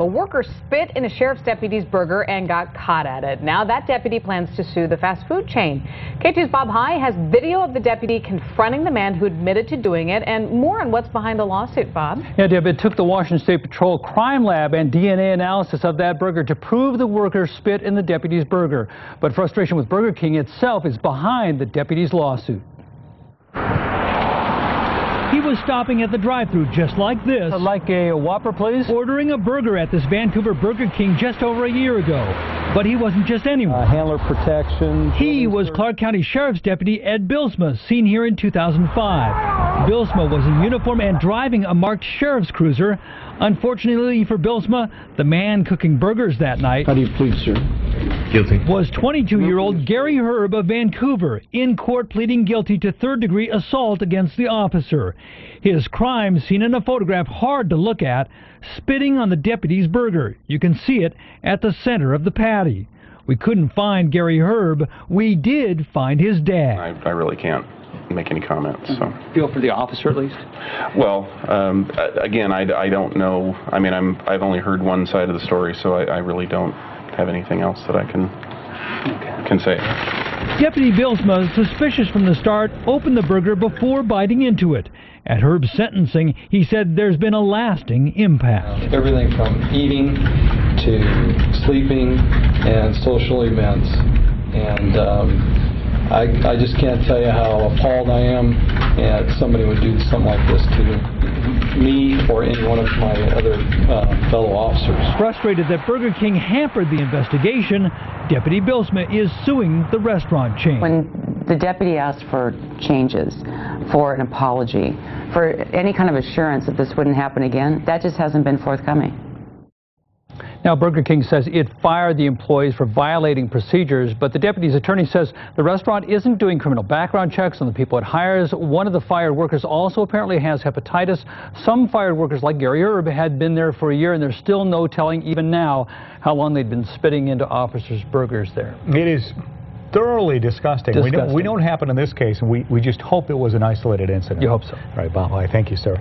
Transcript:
A worker spit in a sheriff's deputy's burger and got caught at it. Now that deputy plans to sue the fast food chain. KATU's Bob Heye has video of the deputy confronting the man who admitted to doing it and more on what's behind the lawsuit, Bob. Yeah, Deb, it took the Washington State Patrol crime lab and DNA analysis of that burger to prove the worker spit in the deputy's burger. But frustration with Burger King itself is behind the deputy's lawsuit. He was stopping at the drive-through just like this. Uh, like a Whopper, please? Ordering a burger at this Vancouver Burger King just over a year ago. But he wasn't just anyone. Uh, handler protection. He was Clark County Sheriff's Deputy Ed Bilsma, seen here in 2005. Bilsma was in uniform and driving a marked sheriff's cruiser. Unfortunately for Bilsma, the man cooking burgers that night How do you plead, sir? Guilty. was 22-year-old Gary Herb of Vancouver, in court pleading guilty to third-degree assault against the officer. His crime seen in a photograph hard to look at, spitting on the deputy's burger. You can see it at the center of the patty. We couldn't find Gary Herb. We did find his dad. I, I really can't make any comments. So, Feel for the officer at least? well, um, again, I, I don't know. I mean, I'm I've only heard one side of the story, so I, I really don't have anything else that I can can say. Deputy Bilsma, suspicious from the start, opened the burger before biting into it. At Herb's sentencing, he said there's been a lasting impact. Everything from eating to sleeping and social events. And um, I, I just can't tell you how appalled I am that somebody would do something like this to me or any one of my other uh, fellow officers. Frustrated that Burger King hampered the investigation, Deputy Bilsma is suing the restaurant chain. When the deputy asked for changes, for an apology, for any kind of assurance that this wouldn't happen again, that just hasn't been forthcoming. Now, Burger King says it fired the employees for violating procedures, but the deputy's attorney says the restaurant isn't doing criminal background checks on the people it hires. One of the fired workers also apparently has hepatitis. Some fired workers, like Gary Erb, had been there for a year, and there's still no telling, even now, how long they'd been spitting into officers' burgers there. It is thoroughly disgusting. We, know, we Disgusting. know what happened in this case, and we, we just hope it was an isolated incident. You hope so. All right, Bob, Hi, thank you, sir.